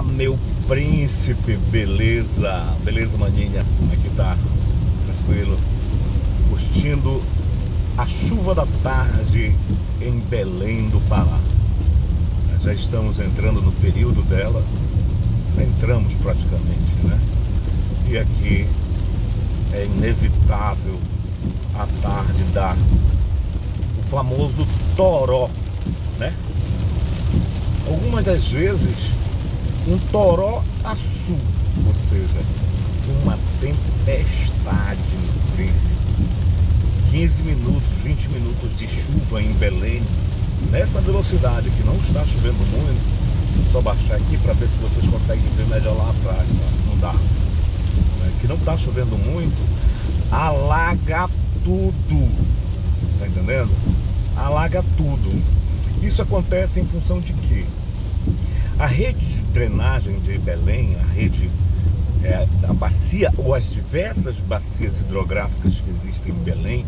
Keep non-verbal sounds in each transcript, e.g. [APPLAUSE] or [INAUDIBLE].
Olá, meu príncipe, beleza? Beleza, maninha? Como é que tá? Tranquilo? Curtindo a chuva da tarde em Belém do Pará. Já estamos entrando no período dela, entramos praticamente, né? E aqui é inevitável a tarde dar o famoso toró, né? algumas das vezes um toró açu, ou seja, uma tempestade no príncipe. 15 minutos, 20 minutos de chuva em Belém, nessa velocidade que não está chovendo muito, vou só baixar aqui para ver se vocês conseguem ver melhor lá atrás, não dá. É, que não está chovendo muito, alaga tudo, tá entendendo? Alaga tudo. Isso acontece em função de quê? A rede de drenagem de Belém, a rede, é, a bacia ou as diversas bacias hidrográficas que existem em Belém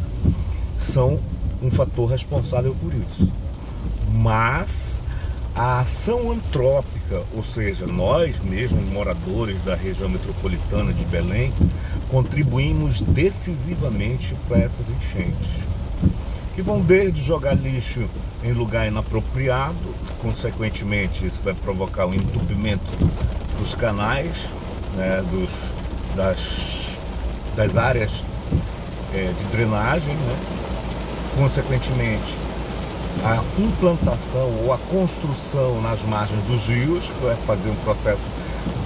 são um fator responsável por isso. Mas a ação antrópica, ou seja, nós mesmos moradores da região metropolitana de Belém, contribuímos decisivamente para essas enchentes que vão desde jogar lixo em lugar inapropriado, consequentemente isso vai provocar um entupimento dos canais, né, dos, das, das áreas é, de drenagem, né? consequentemente a implantação ou a construção nas margens dos rios, que vai fazer um processo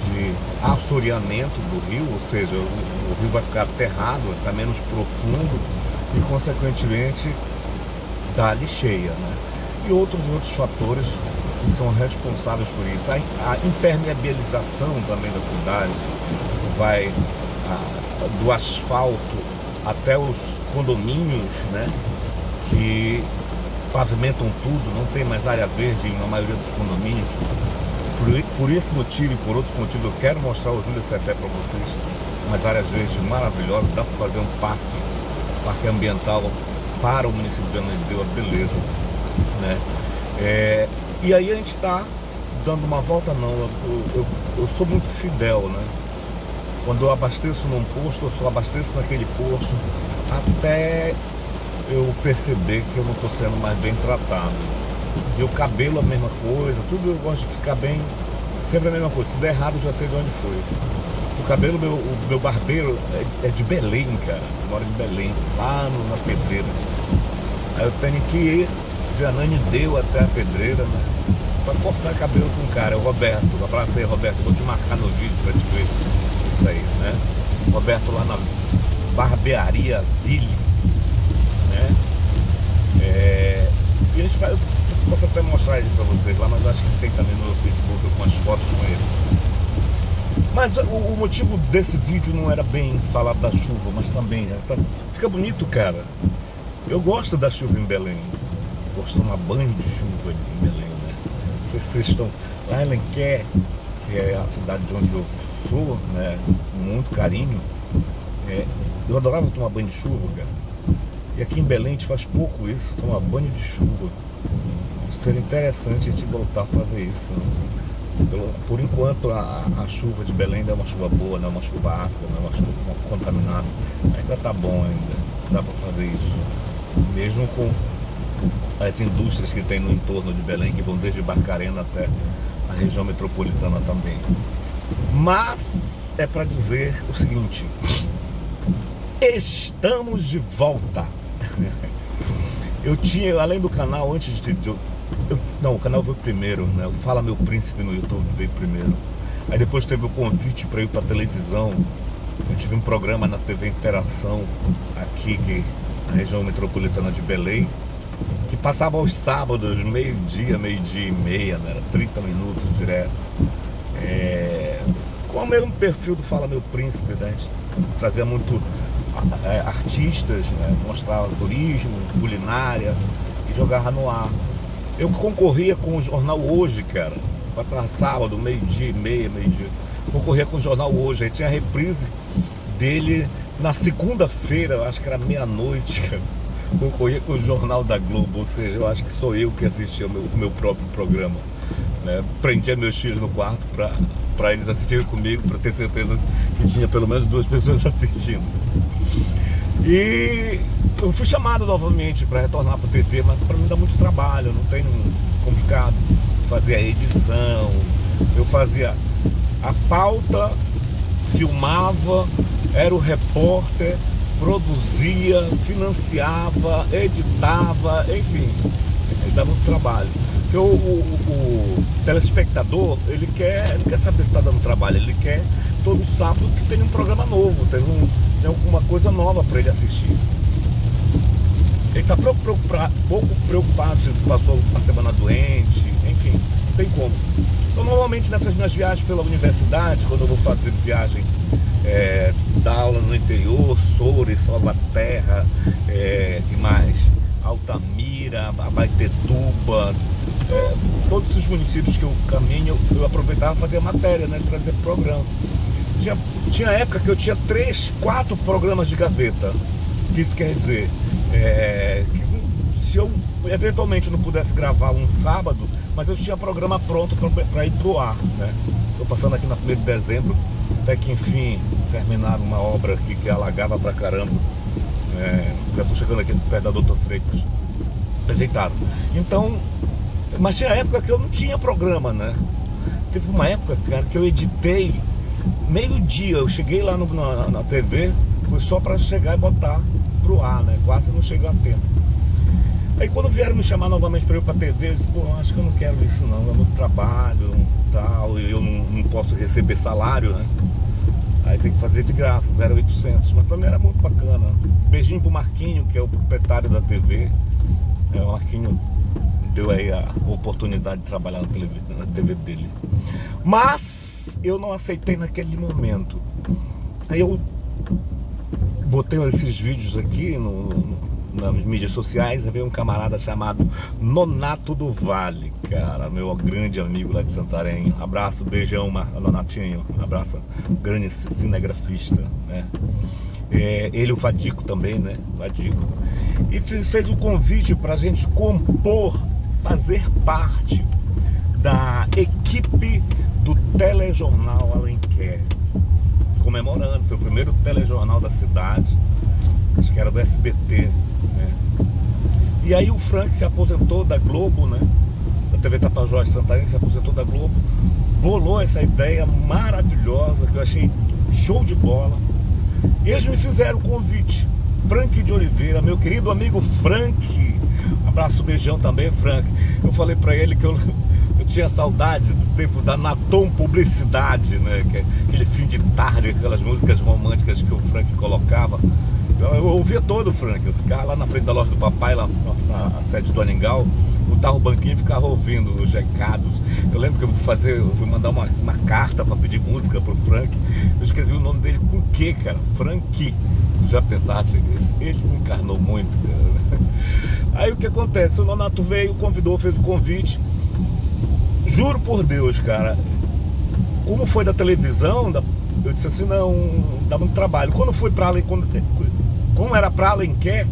de assoreamento do rio, ou seja, o, o rio vai ficar aterrado, vai ficar menos profundo e consequentemente dali cheia, né? E outros outros fatores que são responsáveis por isso. A, a impermeabilização também da cidade vai a, do asfalto até os condomínios, né? Que pavimentam tudo, não tem mais área verde na maioria dos condomínios. Por, por esse motivo e por outros motivos, eu quero mostrar o Júlio Cefé para vocês umas áreas verdes maravilhosas. Dá para fazer um parque, parque ambiental para o município de Ananindeua, beleza. Né? É, e aí a gente está dando uma volta não, eu, eu, eu, sou muito fidel, né? Quando eu abasteço num posto, eu só abasteço naquele posto até eu perceber que eu não estou sendo mais bem tratado. E o cabelo a mesma coisa, tudo eu gosto de ficar bem, sempre a mesma coisa. Se der errado eu já sei de onde foi. Cabelo, meu, o meu barbeiro é, é de Belém, cara. Mora em Belém, lá no, na pedreira. Aí eu tenho que ir, Janane deu até a pedreira, né? Pra cortar cabelo com o cara, é o Roberto. Um abraço aí, Roberto. Vou te marcar no vídeo pra te ver isso aí, né? Roberto lá na barbearia Ville, né? É... E a gente vai, posso até mostrar ele pra vocês lá, mas acho que tem também no Facebook algumas fotos com ele. Mas o, o, motivo desse vídeo não era bem falar da chuva, mas também né? tá, fica bonito, cara. Eu gosto da chuva em Belém. Gosto de tomar banho de chuva em Belém, né? Vocês, vocês estão lá em Lenquer, que é a cidade de onde eu sou, né? Muito carinho. É, eu adorava tomar banho de chuva, cara. E aqui em Belém a gente faz pouco isso, tomar banho de chuva. Seria interessante a gente voltar a fazer isso. Né? Por enquanto a, a, chuva de Belém ainda é uma chuva boa, não é uma chuva ácida, não é uma chuva contaminada. Ainda tá bom ainda, dá para fazer isso. Mesmo com as indústrias que tem no entorno de Belém, que vão desde Barcarena até a região metropolitana também. Mas é para dizer o seguinte: estamos de volta. [LAUGHS] Eu tinha, além do canal, antes de, de eu, não, o canal veio primeiro, né? O Fala Meu Príncipe no YouTube veio primeiro. Aí depois teve o convite para ir para televisão. Eu tive um programa na TV Interação aqui, que, na região metropolitana de Belém, que passava aos sábados, meio-dia, meio-dia e meia, né? Era 30 minutos direto. É, com o mesmo perfil do Fala Meu Príncipe, né? Trazia muito é, artistas, né? mostrava turismo, culinária e jogava no ar. Eu concorria com o jornal Hoje, cara. Passava sábado, meio-dia meia, meio-dia. Concorria com o jornal Hoje. Aí tinha a reprise dele na segunda-feira, acho que era meia-noite, cara. Concorria com o Jornal da Globo, ou seja, eu acho que sou eu que assistia o meu, meu próprio programa. Né? Prendia meus filhos no quarto para eles assistirem comigo, para ter certeza que tinha pelo menos duas [LAUGHS] pessoas assistindo. E eu fui chamado novamente para retornar para a TV, mas para mim dá muito trabalho, não tem complicado. Fazia a edição, eu fazia a pauta, filmava, era o repórter, produzia, financiava, editava, enfim, dá muito trabalho. Porque o, o, o, telespectador, ele quer, ele quer saber se está dando trabalho, ele quer todo sábado que tem um programa novo, tem, um, tem alguma coisa nova para ele assistir. Ele está pouco preocupado se passou uma semana doente, enfim, não tem como. Então, normalmente nessas minhas viagens pela universidade, quando eu vou fazer viagem, é, dar aula no interior, Soure, Salvaterra, é, e mais, Altamira, Abaetetuba, é, todos os municípios que eu caminho, eu aproveitava fazer matéria, né, trazer programa. Tinha, tinha época que eu tinha três, quatro programas de gaveta. Isso quer dizer, é, se eu eventualmente não pudesse gravar um sábado, mas eu tinha programa pronto para ir pro ar, né? Estou passando aqui na 1 de dezembro, até que enfim terminaram uma obra aqui que alagava pra caramba. É, já estou chegando aqui perto da Doutor Freitas. Ajeitaram. Então, mas tinha época que eu não tinha programa, né? Teve uma época, cara, que eu editei meio-dia. Eu cheguei lá no, na, na TV, foi só para chegar e botar pro ar, né? Quase não chegou a tempo. Aí quando vieram me chamar novamente para ir para TV, eu disse, pô, acho que eu não quero isso não, é muito trabalho tal, e eu não, não posso receber salário, né? Aí tem que fazer de graça, 0800. Mas pra mim era muito bacana. Beijinho pro Marquinho, que é o proprietário da TV. É, o Marquinho deu aí a oportunidade de trabalhar na TV, na TV dele. Mas eu não aceitei naquele momento. Aí eu botei esses vídeos aqui no, no, nas mídias sociais, veio um camarada chamado Nonato do Vale, cara, meu grande amigo lá de Santarém. Abraço, beijão, Nonatinho. Abraço, grande cinegrafista, né? É, ele, o Vadico também, né? Vadico. E fez, fez o um convite para a gente compor, fazer parte da equipe do telejornal Alenquer comemorando. Foi o primeiro telejornal da cidade, acho que era do SBT. Né? E aí o Frank se aposentou da Globo, né? Da TV Tapajós Santarém se aposentou da Globo, bolou essa ideia maravilhosa que eu achei show de bola. E eles me fizeram o convite. Frank de Oliveira, meu querido amigo Frank. Abraço, beijão também, Frank. Eu falei para ele que [LAUGHS] eu tinha saudade do tempo da Natom Publicidade, né? É aquele fim de tarde, aquelas músicas românticas que o Frank colocava. Eu, eu ouvia todo o Frank, os caras lá na frente da loja do papai, lá na, na sede do Aningal, botava o banquinho e ficava ouvindo os recados. Eu lembro que eu fui fazer, eu fui mandar uma, uma carta para pedir música pro Frank. Eu escrevi o nome dele com que, cara? Frank. Já pensaste, ele encarnou muito, cara. [LAUGHS] Aí o que acontece? O Nonato veio, convidou, fez o convite. Juro por Deus, cara. Como foi da televisão, eu disse assim, não, dá muito trabalho. Quando foi para quando, como era para Alenquer,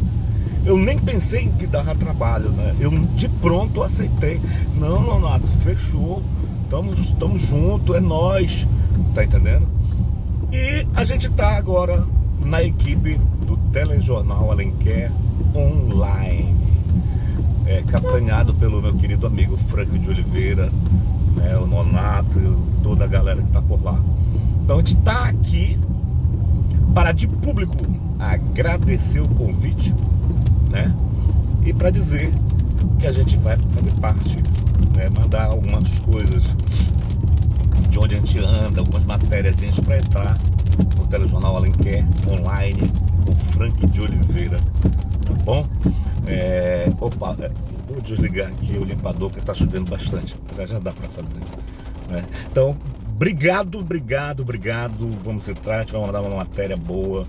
eu nem pensei em que dava trabalho, né? Eu de pronto aceitei. Não, Nonato, fechou. Estamos tamo junto, é nós. Tá entendendo? E a gente tá agora na equipe do Telejornal Alenquer Online é, capitaneado pelo meu querido amigo Franco de Oliveira, né, o Nonato toda a galera que está por lá. Então a gente está aqui para de público agradecer o convite, né? E para dizer que a gente vai fazer parte, né, mandar algumas coisas de onde a gente anda, algumas matérias para entrar no telejornal Alenquer online com Frank de Oliveira, tá bom? É, opa, é, vou desligar aqui o limpador que está chovendo bastante, mas já dá para fazer. Né? Então, obrigado, obrigado, obrigado. Vamos entrar, a gente vai mandar uma matéria boa.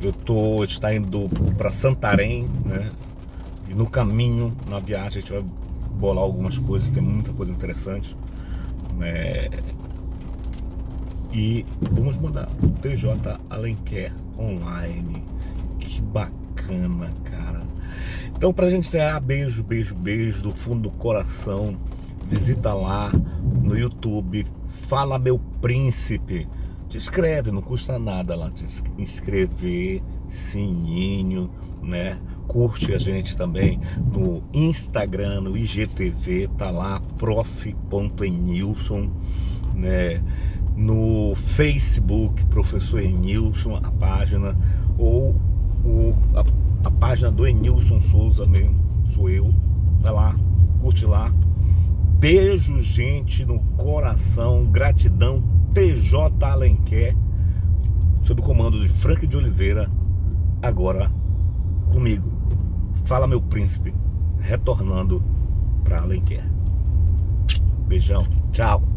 Eu tô, está indo para Santarém, né? E no caminho, na viagem, a gente vai bolar algumas coisas, tem muita coisa interessante. Né? E vamos mandar TJ Alenquer online. Que bacana, cara. Então, pra gente encerrar, beijo, beijo, beijo do fundo do coração. visita lá no YouTube, fala meu príncipe. Te inscreve, não custa nada lá te inscrever, sininho, né? Curte a gente também no Instagram, no IGTV, tá lá, prof.enilson, né? No Facebook, professor Enilson, a página, ou o, a, a página do Enilson Souza mesmo, sou eu. Vai lá, curte lá. Beijo, gente, no coração. Gratidão, TJ Alenquer, sob o comando de Frank de Oliveira, agora comigo. Fala, meu príncipe, retornando para Alenquer. Beijão, tchau.